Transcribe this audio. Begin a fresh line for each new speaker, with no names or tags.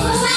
Oh.